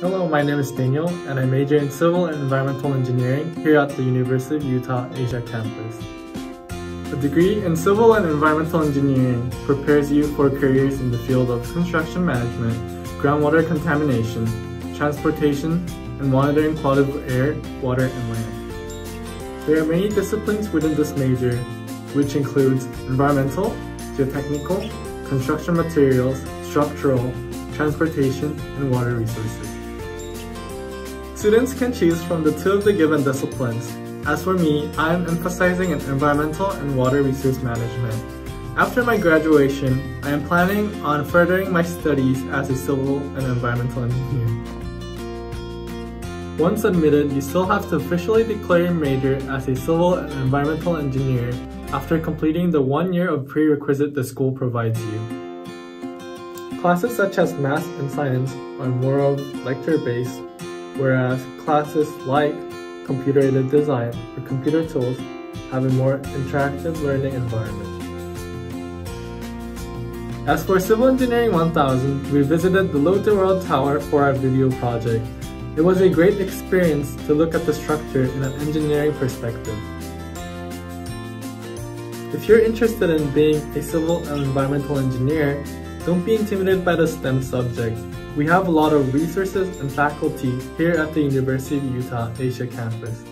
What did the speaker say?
Hello, my name is Daniel, and I major in Civil and Environmental Engineering here at the University of Utah Asia campus. A degree in Civil and Environmental Engineering prepares you for careers in the field of construction management, groundwater contamination, transportation, and monitoring quality of air, water, and land. There are many disciplines within this major, which includes environmental, geotechnical, construction materials, structural, transportation, and water resources. Students can choose from the two of the given disciplines. As for me, I am emphasizing in environmental and water resource management. After my graduation, I am planning on furthering my studies as a civil and environmental engineer. Once admitted, you still have to officially declare your major as a civil and environmental engineer after completing the one year of prerequisite the school provides you. Classes such as math and science are more of lecture-based whereas classes like computer-aided design or computer tools have a more interactive learning environment. As for Civil Engineering 1000, we visited the Lotte World Tower for our video project. It was a great experience to look at the structure in an engineering perspective. If you're interested in being a civil and environmental engineer, don't be intimidated by the STEM subject. We have a lot of resources and faculty here at the University of Utah Asia campus.